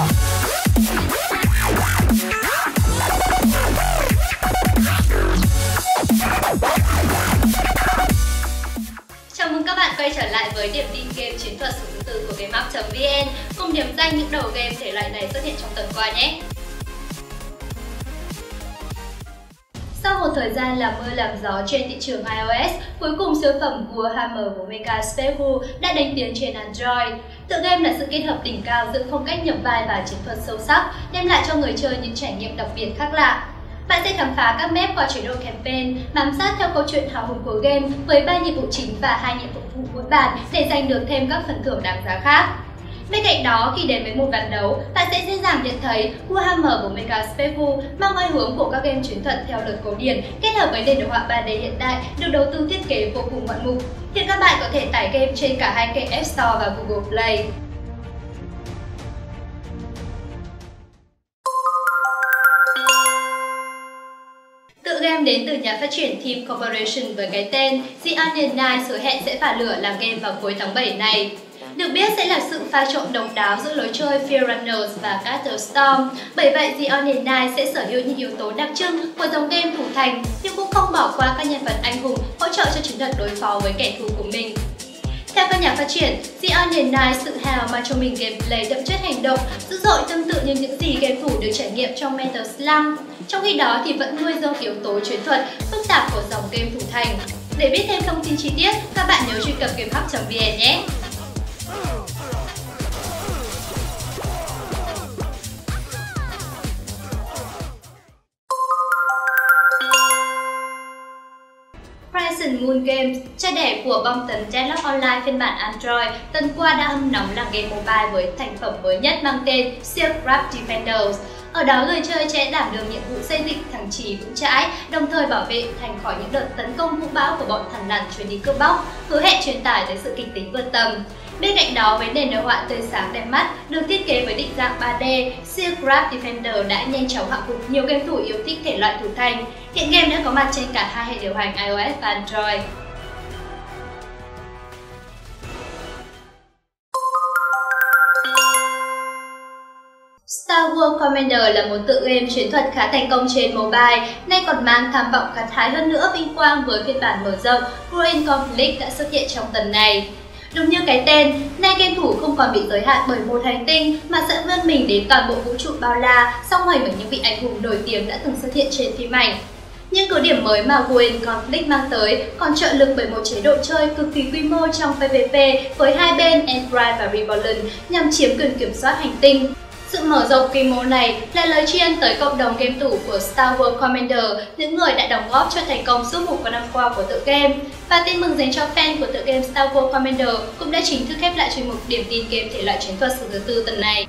Chào mừng các bạn quay trở lại với điểm tin game chiến thuật số thứ tư của GameUp.vn cùng điểm danh những đầu game thể loại này xuất hiện trong tuần qua nhé. Sau một thời gian làm mưa làm gió trên thị trường iOS, cuối cùng siêu phẩm Warhammer của Mega Spellful đã đánh tiếng trên Android. Tựa game là sự kết hợp đỉnh cao giữa phong cách nhập vai và chiến thuật sâu sắc, đem lại cho người chơi những trải nghiệm đặc biệt khác lạ. Bạn sẽ khám phá các map qua chế độ campaign, bám sát theo câu chuyện hào hùng của game với ba nhiệm vụ chính và hai nhiệm vụ phụ mỗi bản để giành được thêm các phần thưởng đáng giá khác. Bên cạnh đó, khi đến với một ván đấu, bạn sẽ dễ dàng nhận thấy Warhammer của Mega Spellful mang hơi hướng của các game chiến thuật theo luật cổ điển kết hợp với nền đồ họa 3D hiện đại được đầu tư thiết kế vô cùng ngoạn mục. Hiện các bạn có thể tải game trên cả hai kênh App Store và Google Play. Tự game đến từ nhà phát triển Team Corporation với cái tên The Onion Knight hứa hẹn sẽ phả lửa làm game vào cuối tháng 7 này. Được biết sẽ là sự pha trộn độc đáo giữa lối chơi Fear Runners và Castle Storm. Bởi vậy, The Onion Knights sẽ sở hữu những yếu tố đặc trưng của dòng game thủ thành nhưng cũng không bỏ qua các nhân vật anh hùng hỗ trợ cho chiến thuật đối phó với kẻ thù của mình. Theo các nhà phát triển, The Onion Knights sự hào mang cho mình gameplay đậm chất hành động, dữ dội tương tự như những gì game thủ được trải nghiệm trong Metal Slug. Trong khi đó thì vẫn nuôi dâng yếu tố chiến thuật phức tạp của dòng game thủ thành. Để biết thêm thông tin chi tiết, các bạn nhớ truy cập gamehub.vn nhé! Horizon Moon Games, cha đẻ của bom tấn Deadlock Online phiên bản Android, tuần qua đã hâm nóng làng game mobile với thành phẩm mới nhất mang tên Silk Road Defenders. Ở đó người chơi sẽ đảm đương nhiệm vụ xây dựng thằng trì vững chãi, đồng thời bảo vệ thành khỏi những đợt tấn công vũ bão của bọn thằn lằn chuyến đi cướp bóc, hứa hẹn truyền tải tới sự kịch tính vượt tầm. Bên cạnh đó, với nền đồ họa tươi sáng đẹp mắt, được thiết kế với định dạng 3D, Silk Defender đã nhanh chóng hạ gục nhiều game thủ yêu thích thể loại thủ thành. Hiện game đã có mặt trên cả hai hệ điều hành iOS và Android. Star Wars Commander là một tựa game chiến thuật khá thành công trên mobile, nay còn mang tham vọng cả thái hơn nữa vinh quang với phiên bản mở rộng Growing Conflict đã xuất hiện trong tuần này. Đúng như cái tên, nay game thủ không còn bị giới hạn bởi một hành tinh mà sẽ vươn mình đến toàn bộ vũ trụ bao la, song hành với những vị anh hùng nổi tiếng đã từng xuất hiện trên phim ảnh. Nhưng cứ điểm mới mà Gwyn Conflict mang tới còn trợ lực bởi một chế độ chơi cực kỳ quy mô trong PvP với hai bên Empire và Rebellion nhằm chiếm quyền kiểm soát hành tinh. Sự mở rộng quy mô này là lời tri ân tới cộng đồng game thủ của Star Wars Commander, những người đã đóng góp cho thành công suốt một năm qua của tựa game. Và tin mừng dành cho fan của tựa game Star Wars Commander cũng đã chính thức khép lại chuyên mục điểm tin game thể loại chiến thuật số thứ tư tuần này.